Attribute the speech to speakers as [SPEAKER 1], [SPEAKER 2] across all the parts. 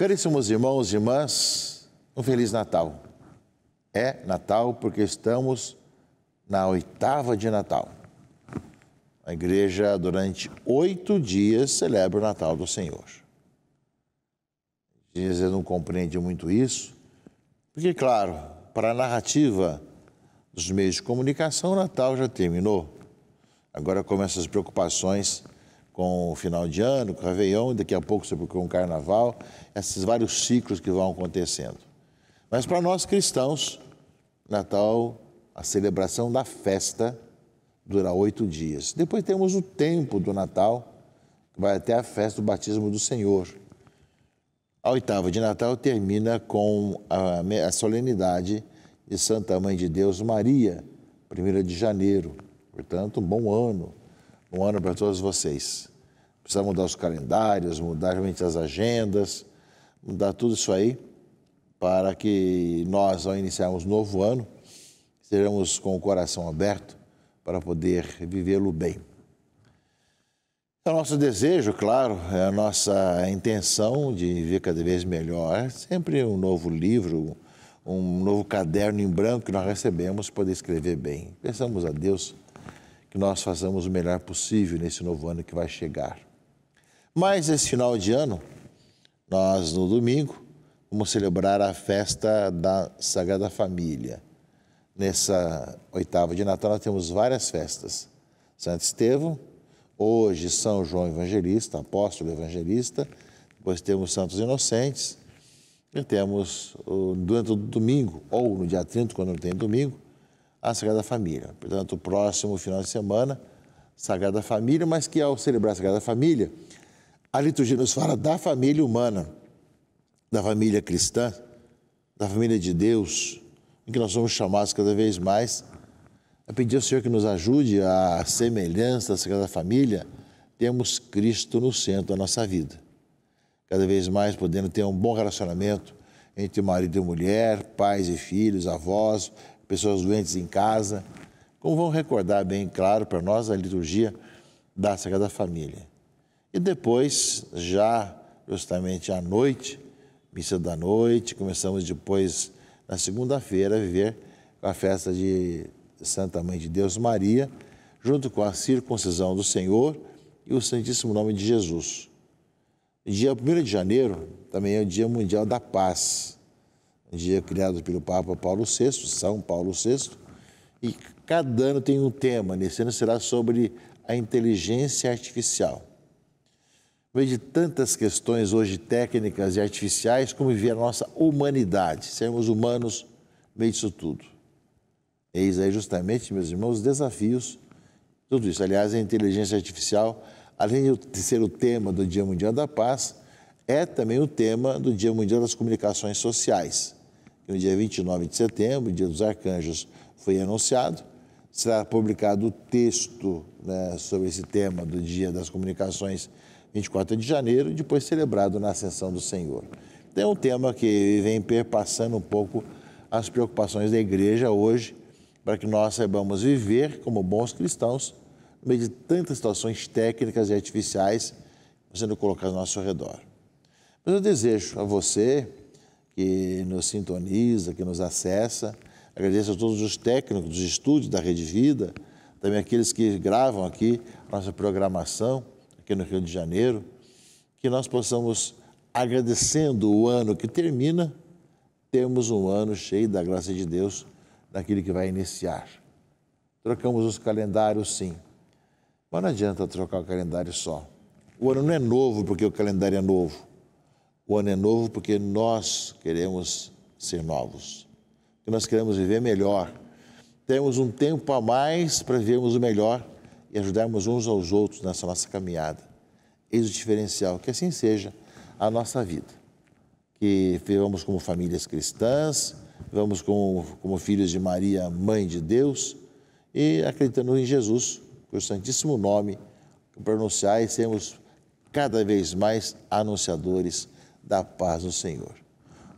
[SPEAKER 1] Caríssimos irmãos e irmãs, um Feliz Natal. É Natal porque estamos na oitava de Natal. A igreja, durante oito dias, celebra o Natal do Senhor. Vezes não compreende muito isso, porque, claro, para a narrativa dos meios de comunicação, o Natal já terminou. Agora começam as preocupações com o final de ano, com o Réveillon, daqui a pouco sobre o Carnaval, esses vários ciclos que vão acontecendo. Mas para nós cristãos, Natal, a celebração da festa, dura oito dias. Depois temos o tempo do Natal, que vai até a festa do batismo do Senhor. A oitava de Natal termina com a, a solenidade de Santa Mãe de Deus Maria, 1 de janeiro. Portanto, um bom ano, um ano para todos vocês. Precisa mudar os calendários, mudar realmente as agendas, mudar tudo isso aí para que nós, ao iniciarmos o novo ano, estejamos com o coração aberto para poder vivê-lo bem. É o nosso desejo, claro, é a nossa intenção de viver cada vez melhor. Sempre um novo livro, um novo caderno em branco que nós recebemos, poder escrever bem. Pensamos a Deus que nós façamos o melhor possível nesse novo ano que vai chegar. Mas esse final de ano, nós no domingo vamos celebrar a festa da Sagrada Família. Nessa oitava de Natal nós temos várias festas. Santo Estevão, hoje São João Evangelista, apóstolo evangelista, depois temos Santos Inocentes, e temos durante o domingo, ou no dia 30, quando não tem domingo, a Sagrada Família. Portanto, o próximo final de semana, Sagrada Família, mas que ao celebrar a Sagrada Família, a liturgia nos fala da família humana, da família cristã, da família de Deus, em que nós somos chamados cada vez mais a pedir ao Senhor que nos ajude a semelhança da Sagrada Família, temos Cristo no centro da nossa vida. Cada vez mais podendo ter um bom relacionamento entre marido e mulher, pais e filhos, avós, pessoas doentes em casa. Como vão recordar bem claro para nós a liturgia da Sagrada Família. E depois, já justamente à noite, missa da noite, começamos depois, na segunda-feira, a viver a festa de Santa Mãe de Deus Maria, junto com a circuncisão do Senhor e o Santíssimo Nome de Jesus. Dia 1 de janeiro também é o Dia Mundial da Paz, um dia criado pelo Papa Paulo VI, São Paulo VI, e cada ano tem um tema. Nesse ano será sobre a inteligência artificial meio de tantas questões hoje técnicas e artificiais, como viver a nossa humanidade, sermos humanos no meio disso tudo. Eis aí justamente, meus irmãos, os desafios, tudo isso. Aliás, a inteligência artificial, além de ser o tema do Dia Mundial da Paz, é também o tema do Dia Mundial das Comunicações Sociais. No dia 29 de setembro, Dia dos Arcanjos, foi anunciado, será publicado o texto né, sobre esse tema do Dia das Comunicações Sociais 24 de janeiro, e depois celebrado na Ascensão do Senhor. Então, é um tema que vem perpassando um pouco as preocupações da igreja hoje, para que nós saibamos viver como bons cristãos no meio de tantas situações técnicas e artificiais sendo colocadas ao nosso redor. Mas eu desejo a você que nos sintoniza, que nos acessa, agradeço a todos os técnicos dos estúdios da Rede Vida, também aqueles que gravam aqui nossa programação, aqui no Rio de Janeiro, que nós possamos, agradecendo o ano que termina, termos um ano cheio da graça de Deus naquele que vai iniciar. Trocamos os calendários, sim, mas não adianta trocar o calendário só. O ano não é novo porque o calendário é novo. O ano é novo porque nós queremos ser novos, nós queremos viver melhor. Temos um tempo a mais para vivermos o melhor e ajudarmos uns aos outros nessa nossa caminhada. Eis o diferencial, que assim seja a nossa vida. Que vivamos como famílias cristãs, vivamos como, como filhos de Maria, mãe de Deus, e acreditando em Jesus, o santíssimo nome, pronunciar e sermos cada vez mais anunciadores da paz do Senhor.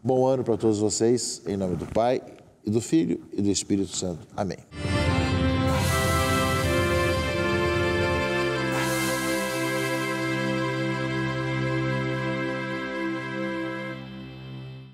[SPEAKER 1] Bom ano para todos vocês, em nome do Pai, e do Filho e do Espírito Santo. Amém.